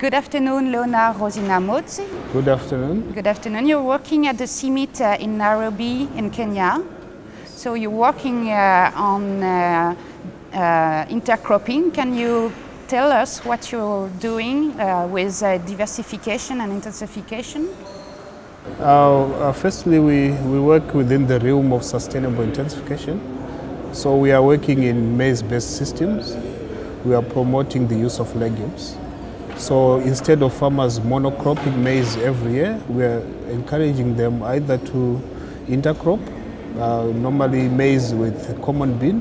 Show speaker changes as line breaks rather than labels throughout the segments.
Good afternoon, Leonard Rusinamhodzi.
Good afternoon.
Good afternoon. You're working at the CIMMYT uh, in Nairobi, in Kenya. So you're working uh, on uh, uh, intercropping. Can you tell us what you're doing uh, with uh, diversification and intensification?
Uh, firstly, we, we work within the realm of sustainable intensification. So we are working in maize-based systems. We are promoting the use of legumes. So instead of farmers monocropping maize every year, we are encouraging them either to intercrop, uh, normally maize with common bean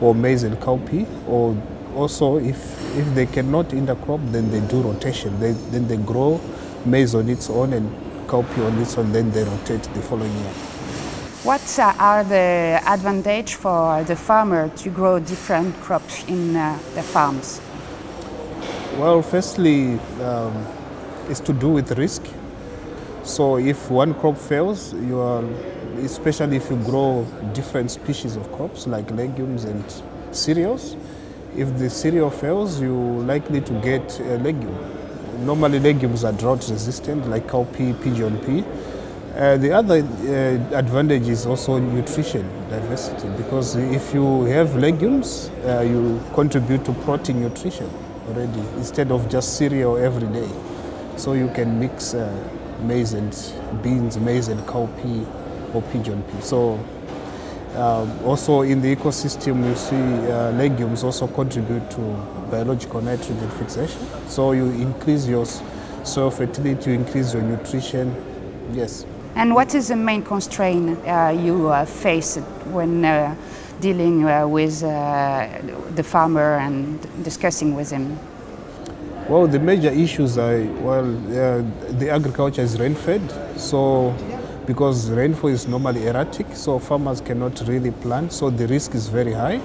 or maize and cowpea, or also if, if they cannot intercrop, then they do rotation. They, then they grow maize on its own and cowpea on its own, then they rotate the following year.
What are the advantage for the farmer to grow different crops in uh, the farms?
Well, firstly, um, it's to do with risk. So if one crop fails, you are, especially if you grow different species of crops like legumes and cereals, if the cereal fails, you're likely to get a legume. Normally legumes are drought resistant like cowpea, pigeon pea. Uh, the other uh, advantage is also nutrition diversity because if you have legumes, uh, you contribute to protein nutrition already instead of just cereal every day. So you can mix uh, maize and beans, maize and cowpea or pigeon pea. So um, also in the ecosystem, you see uh, legumes also contribute to biological nitrogen fixation. So you increase your soil fertility, you increase your nutrition. Yes.
And what is the main constraint uh, you uh, face when uh, dealing uh, with uh, the farmer and discussing with him?
Well, the major issues are well, the agriculture is rain-fed, so because rainfall is normally erratic, so farmers cannot really plant, so the risk is very high.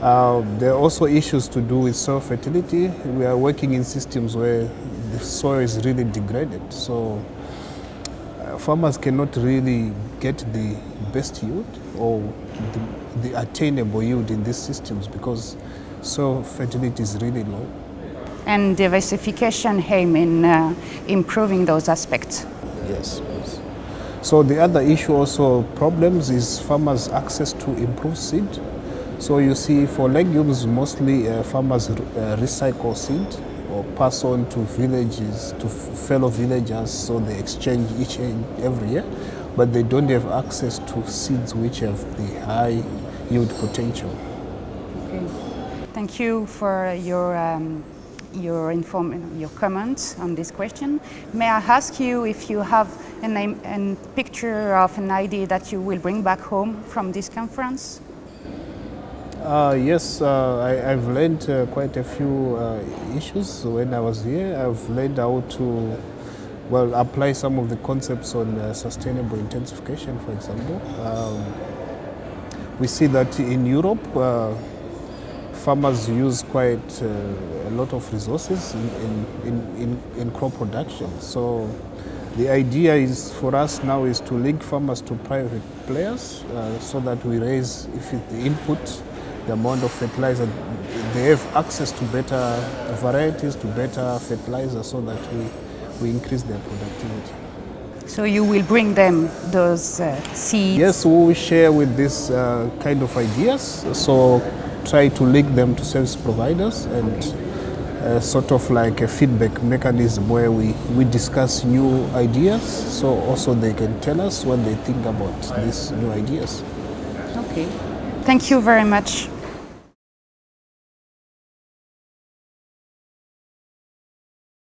Uh, there are also issues to do with soil fertility. We are working in systems where the soil is really degraded, so farmers cannot really get the best yield or the, the attainable yield in these systems because soil fertility is really low.
And diversification aim in uh, improving those aspects.
Yes, yes. So the other issue also problems is farmers' access to improved seed. So you see for legumes mostly uh, farmers uh, recycle seed pass on to villages, to fellow villagers, so they exchange each and every year, but they don't have access to seeds which have the high yield potential.
Okay. Thank you for your um, your inform your comments on this question. May I ask you if you have a, name, a picture of an idea that you will bring back home from this conference?
Uh, yes, uh, I, have learned uh, quite a few uh, issues when I was here. I've learned how to, well, apply some of the concepts on uh, sustainable intensification, for example. Um, we see that in Europe, uh, farmers use quite a lot of resources in, in, in, in crop production. So the idea is for us now is to link farmers to private players so that we raise if it, the input the amount of fertilizer. They have access to better varieties, to better fertilizer so that we, we increase their productivity.
So you will bring them those uh, seeds?
Yes, we will share with this uh, kind of ideas. So try to link them to service providers and uh, sort of like a feedback mechanism where we, we discuss new ideas so also they can tell us what they think about these new ideas.
Okay. Thank you very much.